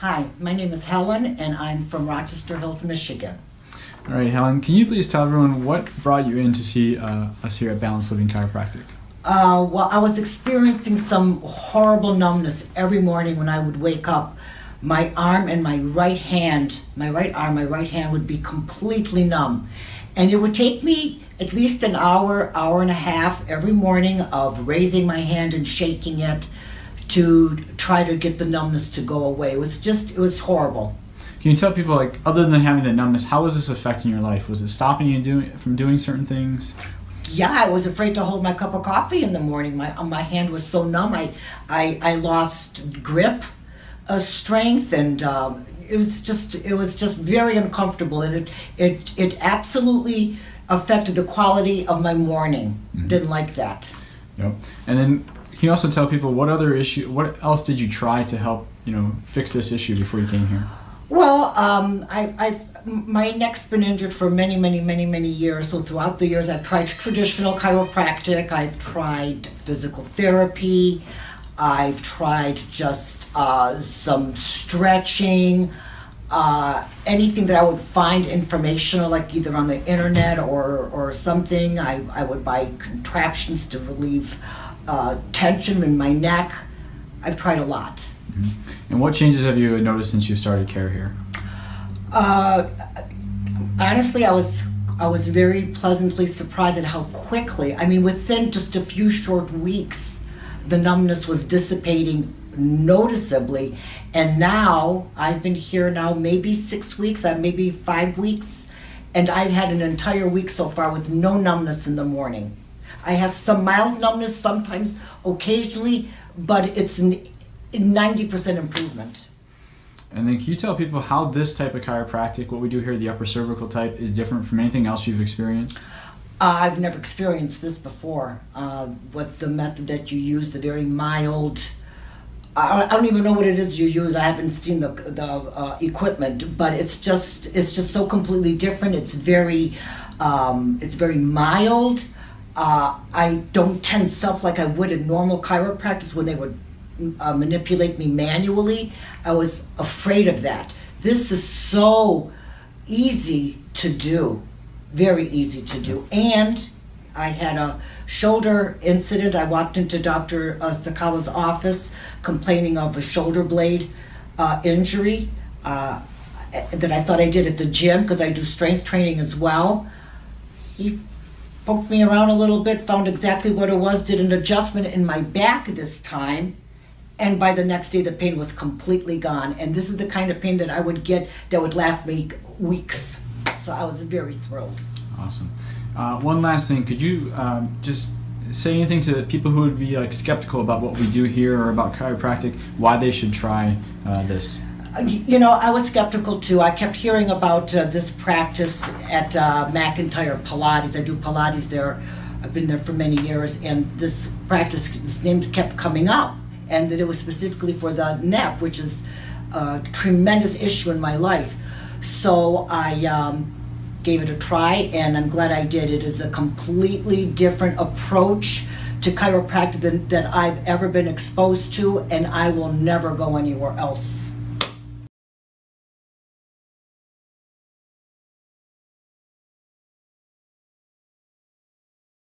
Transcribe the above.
Hi, my name is Helen, and I'm from Rochester Hills, Michigan. All right, Helen, can you please tell everyone what brought you in to see uh, us here at Balanced Living Chiropractic? Uh, well, I was experiencing some horrible numbness every morning when I would wake up. My arm and my right hand, my right arm, my right hand would be completely numb. And it would take me at least an hour, hour and a half every morning of raising my hand and shaking it to try to get the numbness to go away. It was just, it was horrible. Can you tell people, like, other than having the numbness, how was this affecting your life? Was it stopping you doing from doing certain things? Yeah, I was afraid to hold my cup of coffee in the morning. My uh, my hand was so numb. I I, I lost grip, uh, strength, and um, it was just it was just very uncomfortable. And it it it absolutely affected the quality of my morning. Mm-hmm. Didn't like that. Yep. And then can you also tell people what other issue, what else did you try to help you know fix this issue before you came here? Well, um, I, I've my neck's been injured for many, many, many, many years. So throughout the years, I've tried traditional chiropractic. I've tried physical therapy. I've tried just uh, some stretching. Uh, anything that I would find informational, like either on the internet or, or something, I, I would buy contraptions to relieve uh, tension in my neck. I've tried a lot. Mm-hmm. And what changes have you noticed since you started care here? Uh, honestly, I was I was very pleasantly surprised at how quickly. I mean, within just a few short weeks, the numbness was dissipating noticeably. And now I've been here now maybe six weeks, uh, maybe five weeks, and I've had an entire week so far with no numbness in the morning. I have some mild numbness sometimes, occasionally, but it's an 90% improvement. And then can you tell people how this type of chiropractic, what we do here, the upper cervical type, is different from anything else you've experienced? Uh, I've never experienced this before. Uh, what the method that you use, the very mild, I, I don't even know what it is you use. I haven't seen the the uh, equipment, but it's just it's just so completely different. It's very um, it's very mild. Uh, I don't tense up like I would in normal chiropractic when they would uh, manipulate me manually. I was afraid of that. This is so easy to do, very easy to do. And I had a shoulder incident. I walked into Dr. Uh, Cicala's office complaining of a shoulder blade uh, injury uh, that I thought I did at the gym because I do strength training as well. He poked me around a little bit, found exactly what it was, did an adjustment in my back this time and by the next day the pain was completely gone. And this is the kind of pain that i would get that would last me weeks. So i was very thrilled. Awesome. Uh, one last thing. Could you um, just say anything to people who would be like skeptical about what we do here or about chiropractic why they should try uh, this you know, I was skeptical too. I kept hearing about uh, this practice at uh, McIntyre Pilates. I do Pilates there. I've been there for many years, and this practice, this name kept coming up and that it was specifically for the neck, which is a tremendous issue in my life. So I um, gave it a try, and I'm glad I did. It is a completely different approach to chiropractic than that I've ever been exposed to, and I will never go anywhere else.